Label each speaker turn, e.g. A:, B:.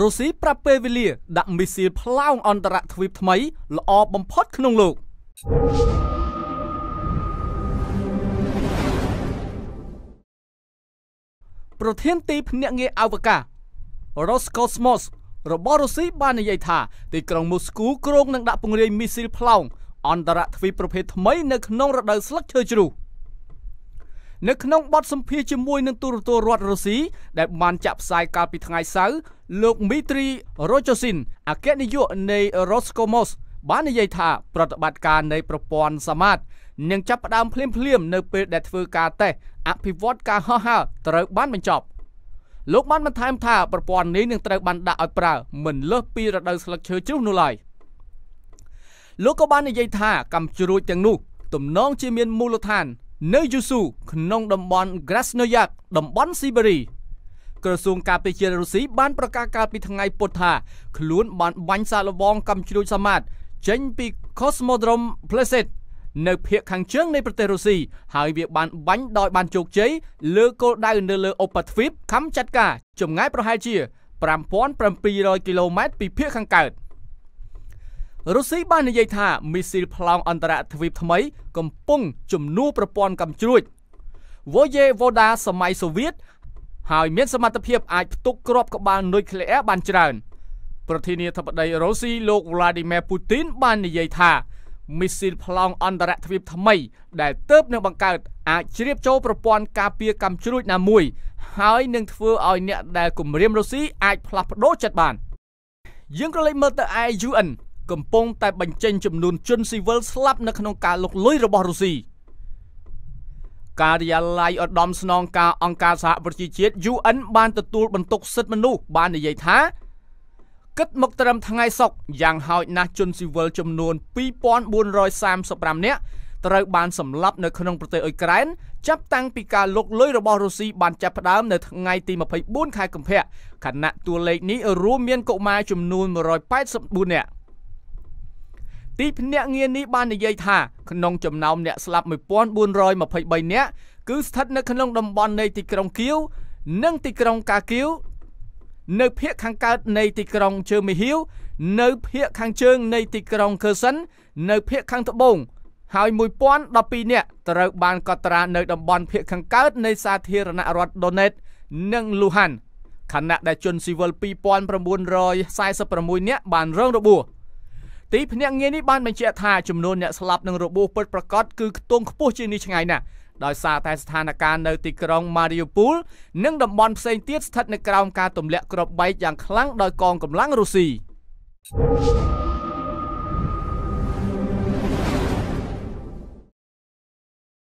A: រុស្ស៊ីប្រាប់ពេលវេលា ដាក់មីស៊ីលផ្លោងអន្តរទ្វីបថ្មីល្អបំផុតក្នុងលោកប្រធានទីភ្នាក់ងារអវកាស Roscosmos របស់រុស្ស៊ីបាននិយាយថាទីក្រុងមូស្គូគ្រោងនឹងដាក់ពង្រាយមីស៊ីលផ្លោងអន្តរទ្វីបប្រភេទថ្មីនៅក្នុងរដូវស្លឹកឈើជ្រុះ នៅក្នុងបទសម្ភាសជាមួយនឹងទូរទស្សន៍រដ្ឋរុស្ស៊ីដែលបានចាក់ផ្សាយកាលពីថ្ងៃសៅរ៍លោកមីត្រីរ៉ូជូស៊ីនអគ្គនាយកនៃ Roscosmos បាននិយាយថាប្រតិបត្តិការនៃប្រព័ន្ធសមាតនឹងចាប់ផ្ដើមភ្លាមៗនៅពេលដែលធ្វើការតេស្តអភិវឌ្ឍការហោះហើរត្រូវបានបញ្ចប់លោកបានបន្ថែមថាប្រព័ន្ធនេះនឹងត្រូវបានដាក់ឲ្យប្រើមិនលើសពីរដូវស្លឹកឈើជ្រុះនោះឡើយលោកក៏បាននិយាយថាកម្មជ្រួចទាំងនោះទំនងជាមានមូលដ្ឋាន នៅយូស៊ូក្នុងតំបន់ Krasnoyarsk តំបន់ស៊ីបេរីក្រសួងការពារជាតិរុស្ស៊ីបានប្រកាសកាលពីថ្ងៃពុធថាខ្លួនបានបាញ់សាកល្បងកម្មជ្រួចសាម៉ាតចេញពី Cosmodrome Pleset នៅភូមិខាងជើងនៃប្រទេសរុស្ស៊ីហើយវាបានបាញ់ដោយបានជោគជ័យលើគោលដៅនៅលើឧបទ្វីបខំចាត់ការចម្ងាយប្រហែលជា5700គីឡូម៉ែត្រពីភូមិខាងកើត រុស្ស៊ីបាននិយាយថាមីស៊ីលប្លង់អន្តរទ្វីបថ្មីកំពុងជំនួសប្រព័ន្ធកំជ្រួច Voyevoda សម័យសូវៀតហើយមានសមត្ថភាពអាចផ្ទុកគ្រាប់ក្បាលនុយក្លេអ៊ែរបានច្រើនប្រធានាធិបតីរុស្ស៊ីលោក Vladimir Putin បាននិយាយថាមីស៊ីលប្លង់អន្តរទ្វីបថ្មី ដែលទើបនឹងបង្កើតអាចជ្រាបចូលប្រព័ន្ធការពារកម្មជ្រួចណាមួយ ហើយនឹងធ្វើឲ្យអ្នកដែលគំរាមរុស្ស៊ីអាចផ្លាស់ប្ដូរចិត្តបានយើងក៏លេចមើលទៅឯ UN កំពុងតែបញ្ចេញចំនួនជនស៊ីវិលស្លាប់នៅក្នុងការលុកលុយរបស់រុស្ស៊ីការិយាល័យឧត្តមស្នងការអង្គការសហប្រជាជាតិ UN បានទទួលបន្ទុកសិទ្ធិមនុស្សបាននិយាយថាគិតមកត្រឹមថ្ងៃសុក្រយ៉ាងហោចណាស់ជនស៊ីវិលចំនួន2435នាក់ត្រូវបានសម្លាប់នៅក្នុងប្រទេសអ៊ុយក្រែនចាប់តាំងពីការលុកលុយរបស់រុស្ស៊ីបានចាប់ផ្ដើមនៅថ្ងៃទី24ខែកុម្ភៈខណៈតួលេខនេះរួមមានកុមារចំនួន184នាក់ ទីភ្នាក់ងារនេះបាននិយាយថាក្នុងចំណោមអ្នកស្លាប់1423នាក់គឺស្ថិតនៅក្នុងតំបន់នៃទីក្រុងគៀវនិងទីក្រុងកាគៀវនៅភូមិខាងកើតនៃទីក្រុងជើមីហៀវនៅភូមិខាងជើងនៃទីក្រុងខឺសិន នៅភូមិខាងត្បូងហើយ1012នាក់ត្រូវបានកត់ត្រានៅតំបន់ភូមិខាងកើតនៃសាធារណរដ្ឋដូណេត និងលូហាន់ខណៈដែលជនស៊ីវិល2946នាក់បានរងរបួស ទីភ្នាក់ងារនេះបានបញ្ជាក់ថាចំនួនអ្នកស្លាប់និងរបួសពិតប្រាកដគឺខ្ទង់ខ្ពស់ជាងនេះឆ្ងាយណាស់ដោយសារតែស្ថានភាពនៅទីក្រុង Mariupol និងតំបន់ផ្សេងទៀតស្ថិតនៅក្រោមការទម្លាក់គ្រាប់បែកយ៉ាងខ្លាំងដោយកងកម្លាំងរុស្ស៊ី